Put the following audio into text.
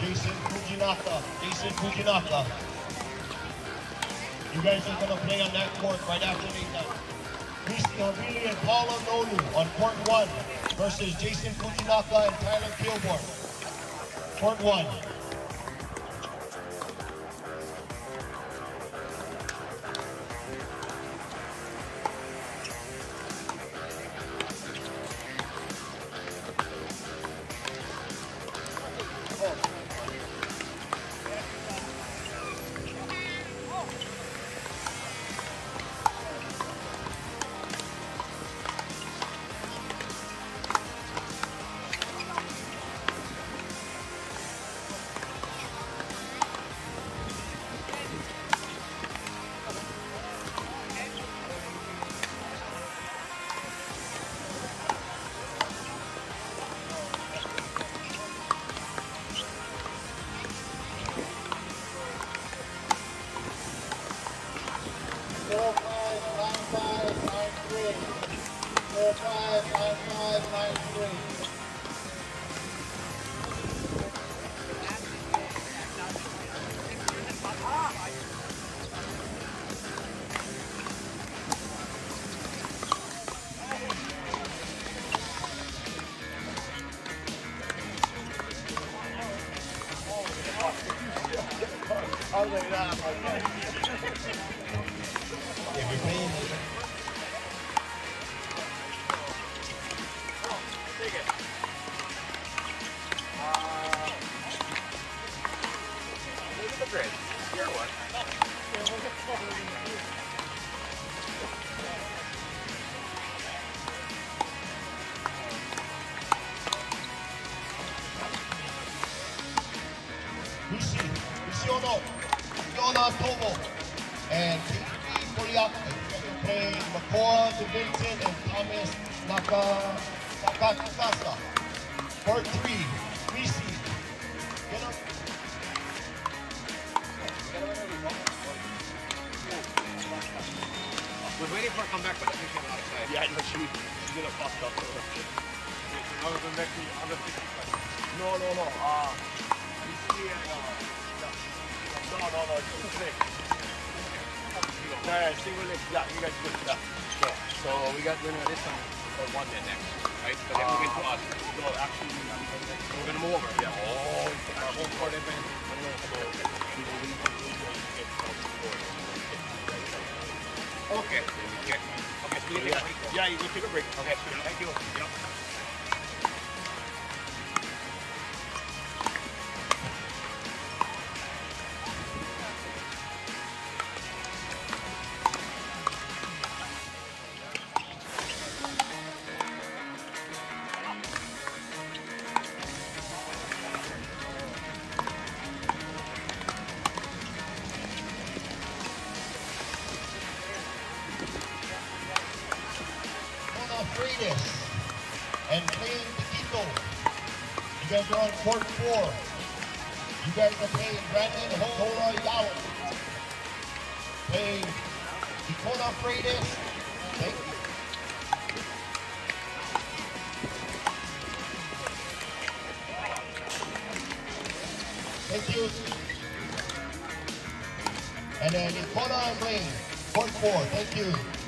Jason Fujinaka. Jason Fujinaka. You guys are going to play on that court right after they done. Christy Havili and Paula Nolu on court one versus Jason Fujinaka and Tyler Kilborn. Court one. 059593. I'll lay down. Lucy, Luciano, Fiona Tomo, and P.P. Moriaki. Playing Makoa Vincent and Thomas Naka Nakakasa. Part three, Lucy. Get up. Was waiting for her to come back, but I think she went outside. Yeah, no, she, she's gonna fuck up. I was the next week, I'm the 65. No, no, no. Uh, Yeah, you guys good. So, we got winner this time or one then next, right? But they're moving to us. Actually, We're gonna move over. yeah. Oh, our home court. Okay. Okay. So we. Yeah, you take a break. Okay. Thank you. You guys are on court four. You guys are playing Brandon Hola Yao. Playing Icona Freitas. Thank you. Thank you. And then and Wayne, court four. Thank you.